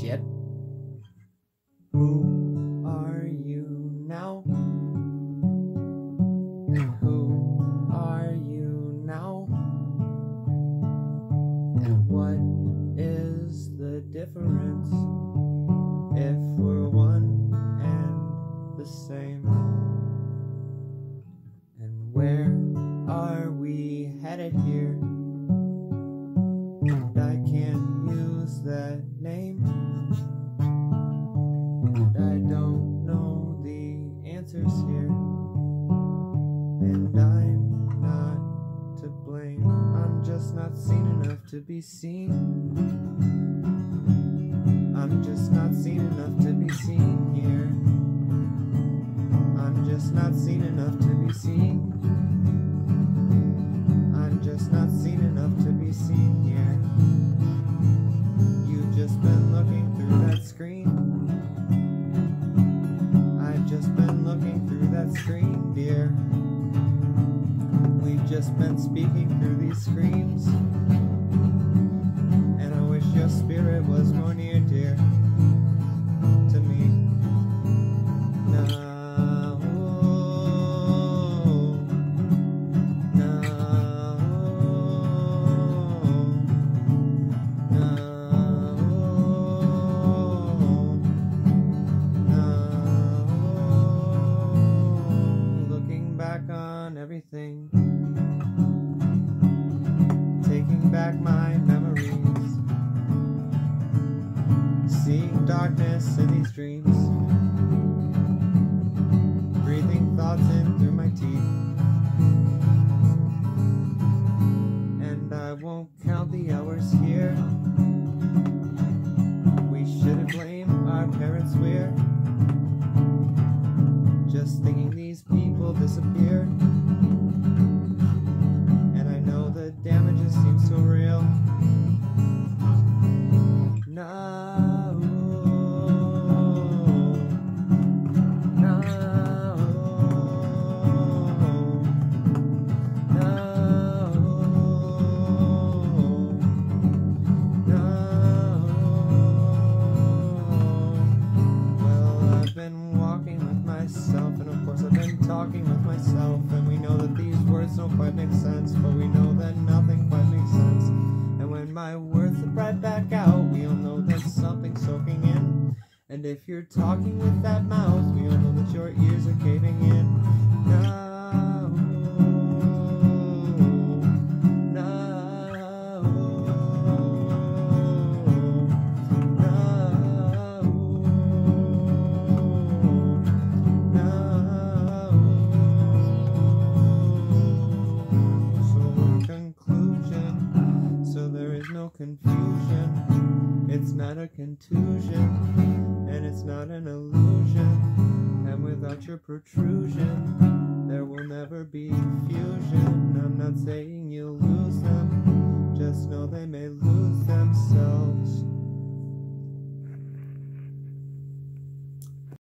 shit. Who are you now? Who are you now? And what is the difference if we're one and the same? And where are we headed here? Answers here. And I'm not to blame. I'm just not seen enough to be seen. I'm just not seen enough to be seen here. I'm just not seen enough to be seen. I'm just not seen enough to be seen here. Through that screen, dear. We've just been speaking through these screams. And I wish your spirit was more near, dear, everything, taking back my memories, seeing darkness in these dreams, breathing thoughts in through my teeth. And I won't count the hours here. We shouldn't blame our parents, we're just thinking these people disappeared. Quite make sense, but we know that nothing quite makes sense. And when my words spread back out, we all know that something's soaking in. And if you're talking with that mouth, we all know that your ears are caving in. Now, confusion. It's not a contusion, and it's not an illusion. And without your protrusion, there will never be fusion. I'm not saying you'll lose them.